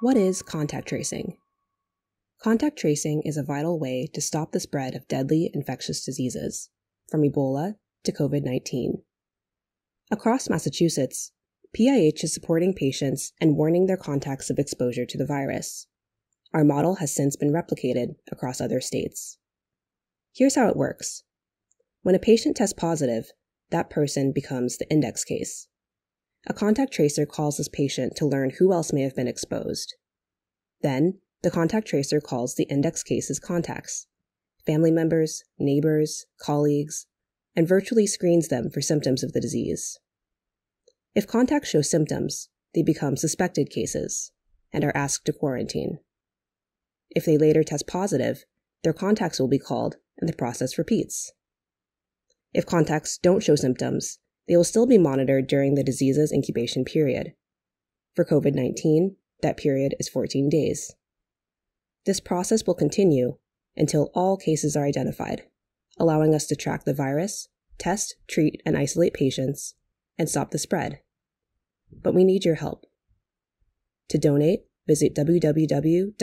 What is contact tracing? Contact tracing is a vital way to stop the spread of deadly infectious diseases, from Ebola to COVID 19. Across Massachusetts, PIH is supporting patients and warning their contacts of exposure to the virus. Our model has since been replicated across other states. Here's how it works when a patient tests positive, that person becomes the index case. A contact tracer calls this patient to learn who else may have been exposed. Then, the contact tracer calls the index case's contacts family members, neighbors, colleagues, and virtually screens them for symptoms of the disease. If contacts show symptoms, they become suspected cases and are asked to quarantine. If they later test positive, their contacts will be called and the process repeats. If contacts don't show symptoms, they will still be monitored during the disease's incubation period. For COVID 19, that period is 14 days. This process will continue until all cases are identified, allowing us to track the virus, test, treat, and isolate patients, and stop the spread. But we need your help. To donate, visit www.pih.org.